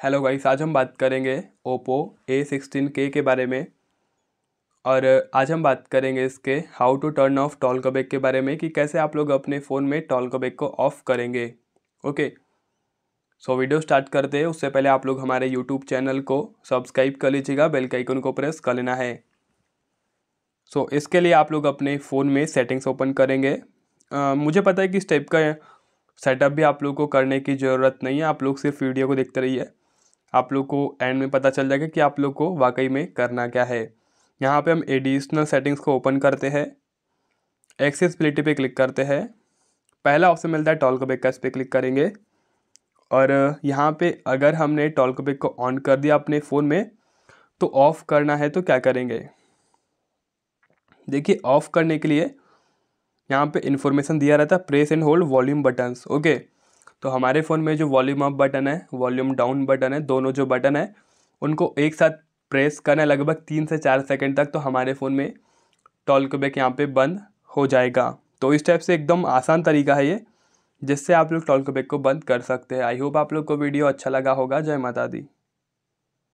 Hello guys आज हम बात करेंगे ओप्पो ए सिक्सटीन के के बारे में। और आज हम बात करेंगे इसके how to turn off talkback के बारे में कि कैसे आप लोग अपने फ़ोन में टॉल कबैक को ऑफ़ करेंगे। ओके सो वीडियो स्टार्ट करते हैं। उससे पहले आप लोग हमारे यूट्यूब चैनल को सब्सक्राइब कर लीजिएगा बेल के आइकन को प्रेस कर लेना है। सो so, इसके लिए आप लोग अपने फ़ोन में सेटिंग्स ओपन करेंगे। आ, मुझे पता है कि स्टेप का सेटअप भी आप लोग को करने की ज़रूरत नहीं है। आप लोग सिर्फ़ वीडियो को देखते रहिए। आप लोग को एंड में पता चल जाएगा कि आप लोग को वाकई में करना क्या है। यहाँ पे हम एडिशनल सेटिंग्स को ओपन करते हैं। एक्सेसिबिलिटी पे क्लिक करते हैं। पहला ऑप्शन मिलता है टॉल बैक का, इस पर क्लिक करेंगे। और यहाँ पे अगर हमने टॉल बैक को ऑन कर दिया अपने फ़ोन में तो ऑफ़ करना है तो क्या करेंगे? देखिए ऑफ़ करने के लिए यहाँ पे इन्फॉर्मेशन दिया रहता है press and hold volume buttons okay तो हमारे फ़ोन में जो वॉल्यूम अप बटन है वॉल्यूम डाउन बटन है, दोनों जो बटन है, उनको एक साथ प्रेस करना लगभग तीन से चार सेकेंड तक तो हमारे फ़ोन में टॉल को बैक यहाँ पर बंद हो जाएगा। तो इस टाइप से एकदम आसान तरीका है ये, जिससे आप लोग टॉल को बैक को बंद कर सकते हैं। आई होप आप लोग को वीडियो अच्छा लगा होगा। जय माता दी।